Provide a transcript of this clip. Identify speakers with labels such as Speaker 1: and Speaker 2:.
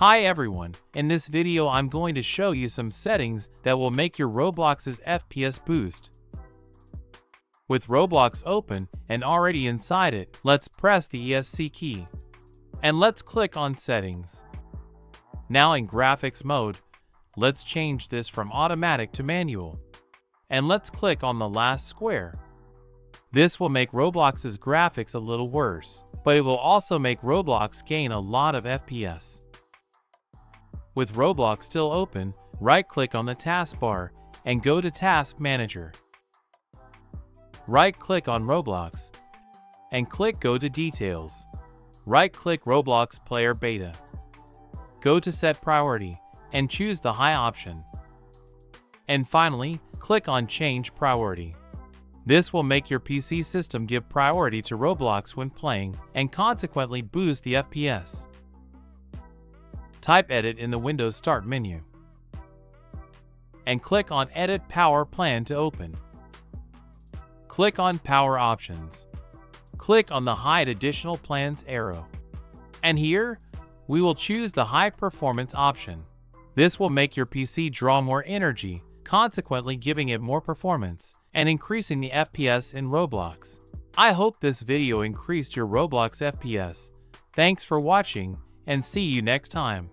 Speaker 1: Hi everyone, in this video I'm going to show you some settings that will make your Roblox's FPS boost. With Roblox open and already inside it, let's press the ESC key. And let's click on Settings. Now in Graphics mode, let's change this from automatic to manual. And let's click on the last square. This will make Roblox's graphics a little worse, but it will also make Roblox gain a lot of FPS. With Roblox still open, right-click on the taskbar and go to Task Manager. Right-click on Roblox and click Go to Details. Right-click Roblox Player Beta. Go to Set Priority and choose the High option. And finally, click on Change Priority. This will make your PC system give priority to Roblox when playing and consequently boost the FPS. Type Edit in the Windows Start menu. And click on Edit Power Plan to open. Click on Power Options. Click on the Hide Additional Plans arrow. And here, we will choose the High Performance option. This will make your PC draw more energy, consequently giving it more performance and increasing the FPS in Roblox. I hope this video increased your Roblox FPS. Thanks for watching, and see you next time.